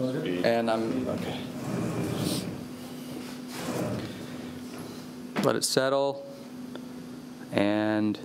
And I'm okay. Let it settle and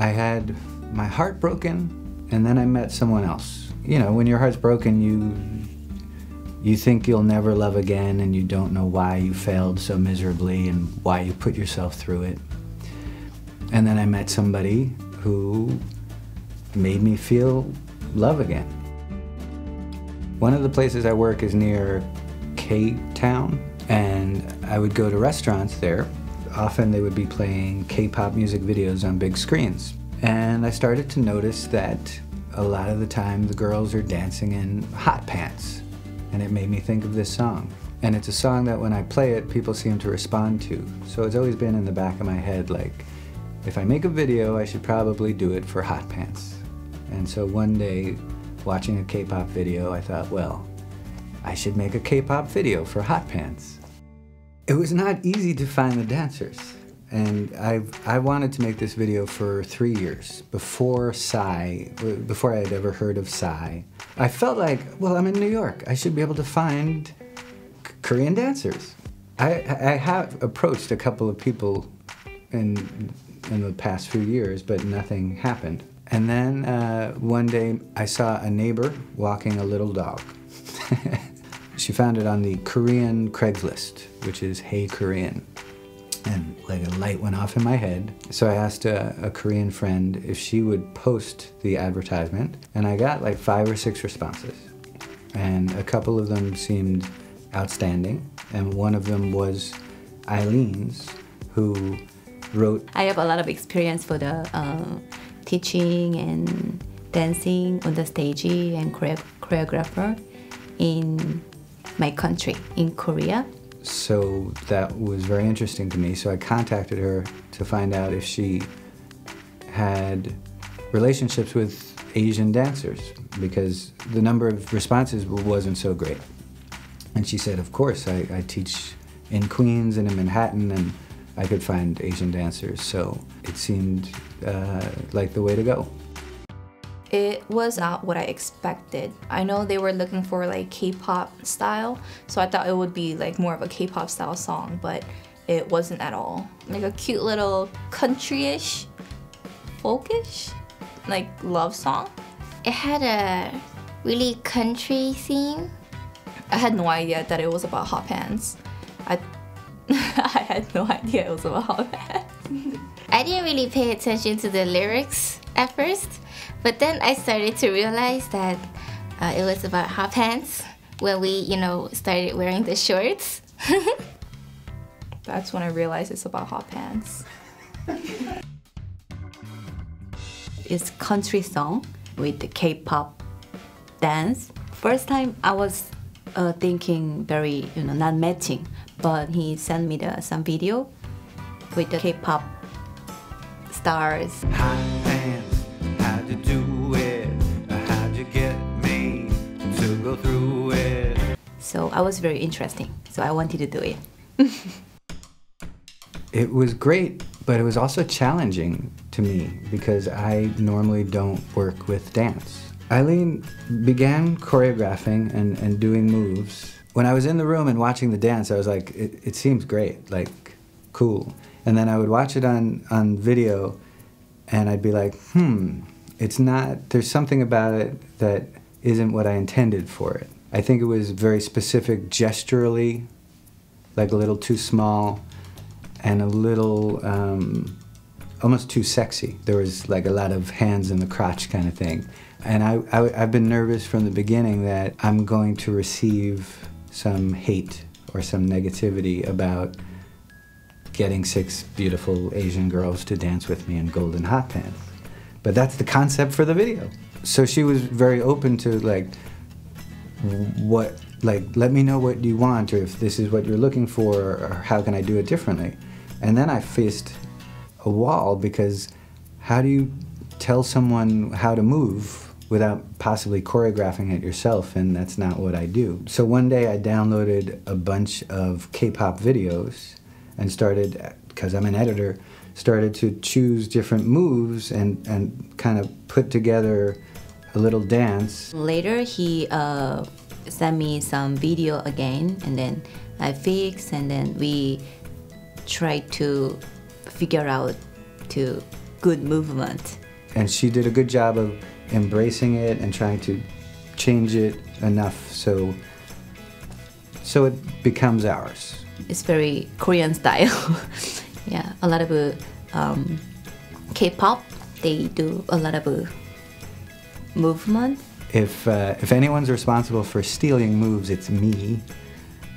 I had my heart broken and then I met someone else. You know, when your heart's broken, you you think you'll never love again and you don't know why you failed so miserably and why you put yourself through it. And then I met somebody who made me feel love again. One of the places I work is near Cape Town, and I would go to restaurants there. Often they would be playing K pop music videos on big screens. And I started to notice that a lot of the time the girls are dancing in hot pants. And it made me think of this song. And it's a song that when I play it, people seem to respond to. So it's always been in the back of my head like, if I make a video, I should probably do it for hot pants. And so one day, watching a K pop video, I thought, well, I should make a K pop video for hot pants. It was not easy to find the dancers. And I I wanted to make this video for three years before Psy, before I had ever heard of Psy. I felt like, well, I'm in New York. I should be able to find Korean dancers. I I have approached a couple of people in in the past few years, but nothing happened. And then uh, one day I saw a neighbor walking a little dog. she found it on the Korean Craigslist, which is HeyKorean. And like a light went off in my head. So I asked a, a Korean friend if she would post the advertisement, and I got like five or six responses. And a couple of them seemed outstanding, and one of them was Eileen's, who wrote I have a lot of experience for the uh, teaching and dancing on the stage and choreo- choreographer in my country, in Korea. So that was very interesting to me. So I contacted her to find out if she had relationships with Asian dancers because the number of responses wasn't so great. And she said, Of course, I, I teach in Queens and in Manhattan, and I could find Asian dancers. So it seemed uh, like the way to go. It was not what I expected. I know they were looking for like K-pop style, so I thought it would be like more of a K-pop style song, but it wasn't at all. Like a cute little country-ish, folkish, like love song. It had a really country theme. I had no idea that it was about hot pants. I I had no idea it was about hot pants. I didn't really pay attention to the lyrics at first, but then I started to realize that uh, it was about hot pants when we, you know, started wearing the shorts. That's when I realized it's about hot pants. It's country song with the K-pop dance. First time I was uh, thinking very, you know, not matching, but he sent me the, some video with the K-pop stars. So I was very interesting. So I wanted to do it. It was great, but it was also challenging to me because I normally don't work with dance. Eileen began choreographing and, and doing moves. When I was in the room and watching the dance, I was like, it, it seems great, like cool. And then I would watch it on, on video and I'd be like, hmm, it's not, there's something about it that isn't what I intended for it. I think it was very specific gesturally, like a little too small, and a little um, almost too sexy. There was like a lot of hands in the crotch kind of thing. And I, I, have been nervous from the beginning that I'm going to receive some hate or some negativity about getting six beautiful Asian girls to dance with me in golden hot pants. But that's the concept for the video. So she was very open to like, what, like, let me know what you want or if this is what you're looking for or how can I do it differently. And then I faced a wall because how do you tell someone how to move without possibly choreographing it yourself, and that's not what I do. So one day I downloaded a bunch of K-pop videos and started, because I'm an editor, started to choose different moves and, and kind of put together a little dance. Later, he uh, sent me some video again, and then I fixed, and then we tried to figure out to good movement. And she did a good job of embracing it and trying to change it enough so so it becomes ours. It's very Korean style. yeah, a lot of um, K-pop. They do a lot of movement. If uh, if anyone's responsible for stealing moves, it's me,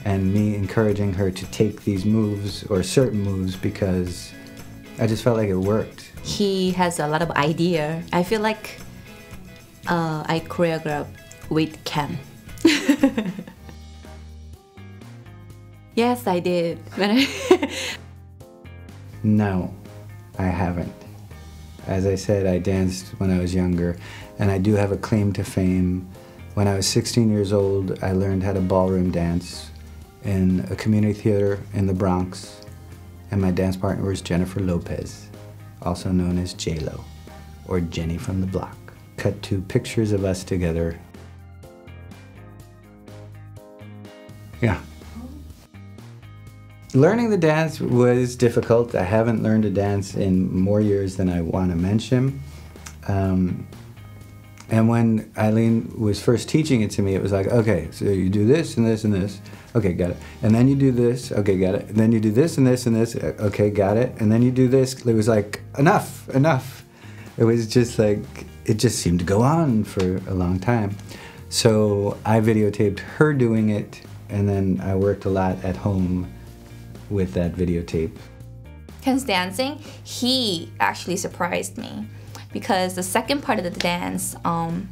and me encouraging her to take these moves or certain moves because I just felt like it worked. He has a lot of idea. I feel like uh, I choreographed with Ken. yes, I did. no, I haven't. As I said, I danced when I was younger, and I do have a claim to fame. When I was 16 years old, I learned how to ballroom dance in a community theater in the Bronx, and my dance partner was Jennifer Lopez, also known as J-Lo, or Jenny from the Block cut to pictures of us together. Yeah. Learning the dance was difficult. I haven't learned to dance in more years than I want to mention. Um, and when Eileen was first teaching it to me, it was like, okay, so you do this and this and this. Okay, got it. And then you do this. Okay, got it. And then you do this and this and this. Okay, got it. And then you do this. It was like, enough, enough. It was just like, it just seemed to go on for a long time. So I videotaped her doing it, and then I worked a lot at home with that videotape. Ken's dancing, he actually surprised me because the second part of the dance, um,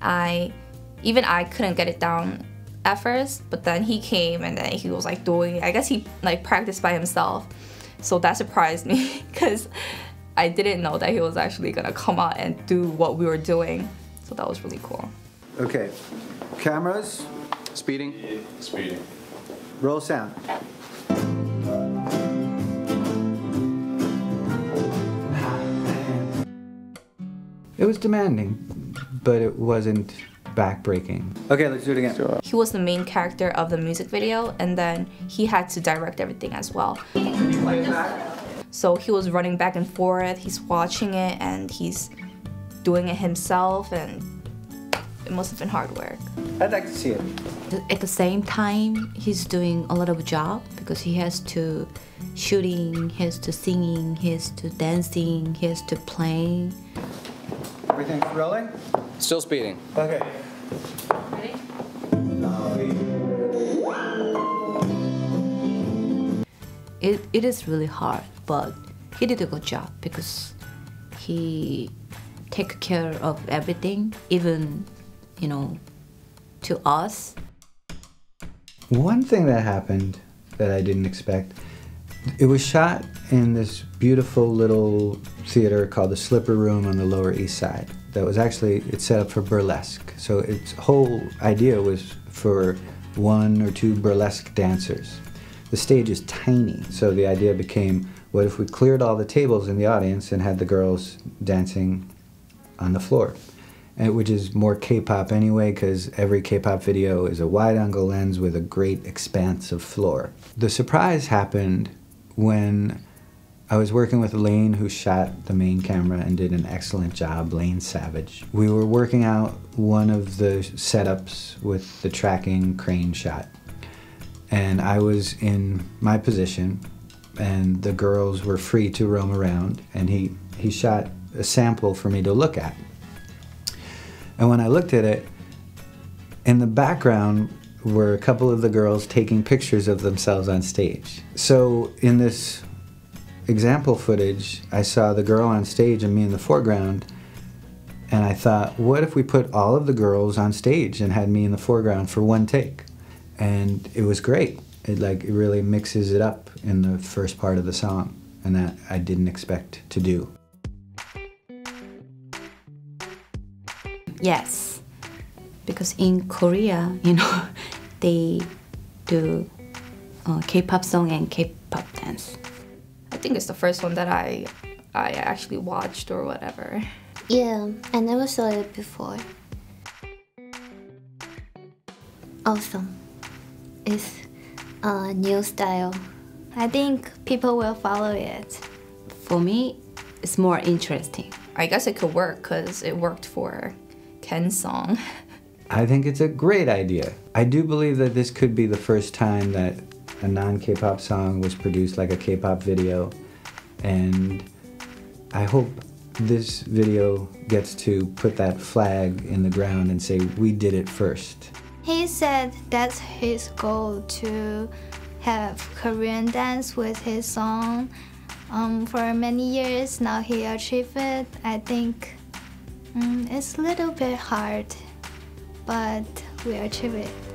I even I couldn't get it down at first, but then he came and then he was like doing. It. I guess he like practiced by himself, so that surprised me because I didn't know that he was actually gonna come out and do what we were doing. So that was really cool. Okay, cameras. Speeding. Speeding. Roll sound. It was demanding, but it wasn't backbreaking. Okay, let's do it again. He was the main character of the music video, and then he had to direct everything as well. So he was running back and forth, he's watching it, and he's doing it himself, and it must have been hard work. I'd like to see it. At the same time, he's doing a lot of job because he has to shooting, he has to singing, he has to dancing, he has to playing. Everything's rolling? Still speeding. Okay. It, it is really hard but he did a good job because he take care of everything, even you know, to us. One thing that happened that I didn't expect, it was shot in this beautiful little theater called the Slipper Room on the Lower East Side. That was actually it's set up for burlesque. So its whole idea was for one or two burlesque dancers. The stage is tiny, so the idea became what if we cleared all the tables in the audience and had the girls dancing on the floor? And, which is more K-pop anyway, because every K-pop video is a wide-angle lens with a great expanse of floor. The surprise happened when I was working with Lane, who shot the main camera and did an excellent job, Lane Savage. We were working out one of the setups with the tracking crane shot. And I was in my position, and the girls were free to roam around, and he, he shot a sample for me to look at. And when I looked at it, in the background were a couple of the girls taking pictures of themselves on stage. So in this example footage, I saw the girl on stage and me in the foreground. And I thought, what if we put all of the girls on stage and had me in the foreground for one take? And it was great. It like it really mixes it up in the first part of the song, and that I didn't expect to do. Yes, because in Korea, you know, they do uh, K-pop song and K-pop dance. I think it's the first one that I I actually watched or whatever. Yeah, I never saw it before. Awesome. It's a new style. I think people will follow it. For me, it's more interesting. I guess it could work because it worked for Ken's song. I think it's a great idea. I do believe that this could be the first time that a non K pop song was produced like a K pop video. And I hope this video gets to put that flag in the ground and say, we did it first. He said that's his goal to have Korean dance with his song. Um, for many years now, he achieved it. I think mm, it's a little bit hard, but we achieve it.